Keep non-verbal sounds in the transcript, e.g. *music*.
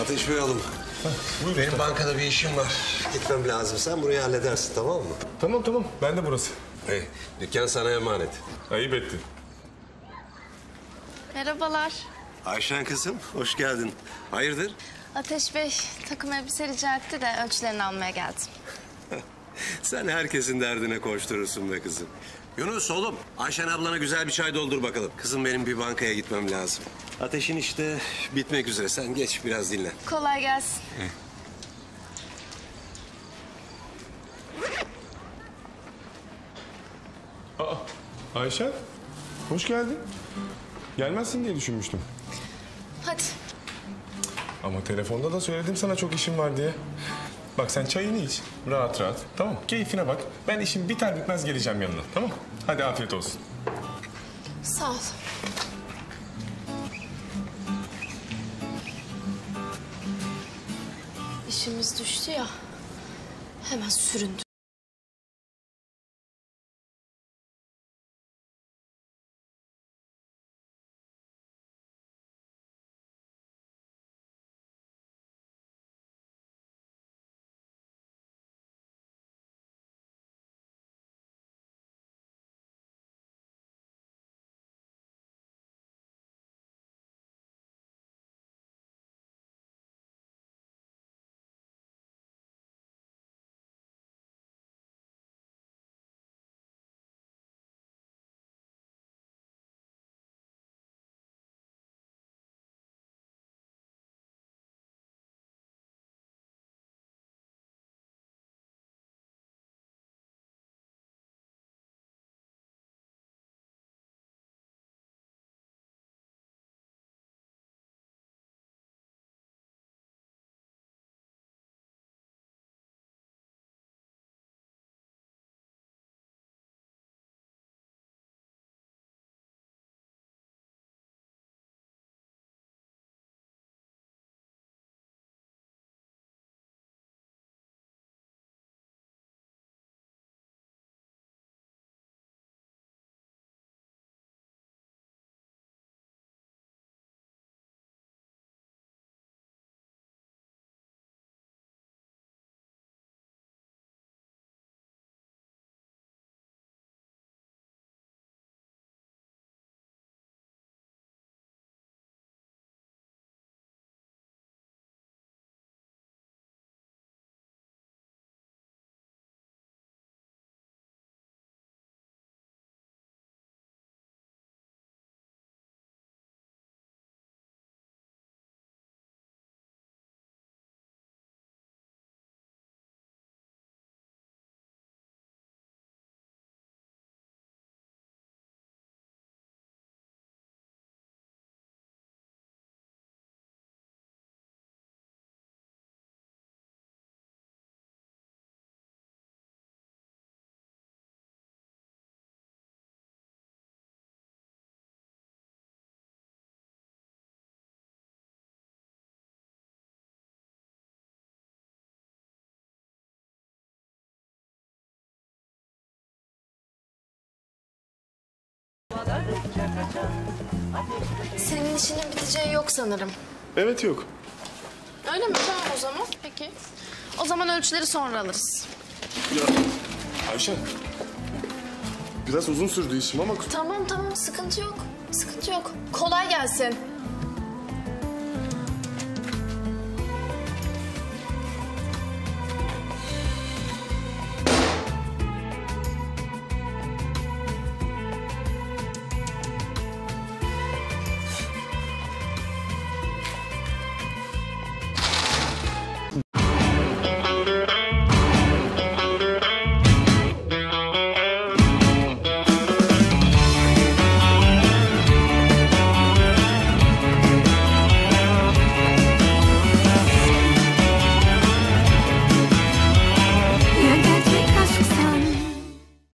Ateş Bey oğlum. Benim bankada bir işim var. Gitmem lazım. Sen burayı halledersin tamam mı? Tamam tamam ben de burası. Hey, dükkan sana emanet. Ayıp ettin. Merhabalar. Ayşen kızım, hoş geldin. Hayırdır? Ateş Bey takım elbise rica etti de ölçülerini almaya geldim. *laughs* Sen herkesin derdine koşturursun be kızım. Yunus oğlum, Ayşen ablana güzel bir çay doldur bakalım. Kızım benim bir bankaya gitmem lazım. Ateşin işte bitmek üzere. Sen geç biraz dinlen. Kolay gelsin. Aa Ayşe hoş geldin. Gelmezsin diye düşünmüştüm. Hadi. Ama telefonda da söyledim sana çok işim var diye. Bak sen çayını iç. Rahat rahat. Tamam Keyfine bak. Ben işim biter bitmez geleceğim yanına. Tamam Hadi afiyet olsun. Sağ ol. İşimiz düştü ya. Hemen süründü. Senin işinin biteceği yok sanırım. Evet yok. Öyle mi? Tamam o zaman. Peki. O zaman ölçüleri sonra alırız. Ya Ayşe. Biraz uzun sürdü işim ama Tamam tamam sıkıntı yok. Sıkıntı yok. Kolay gelsin.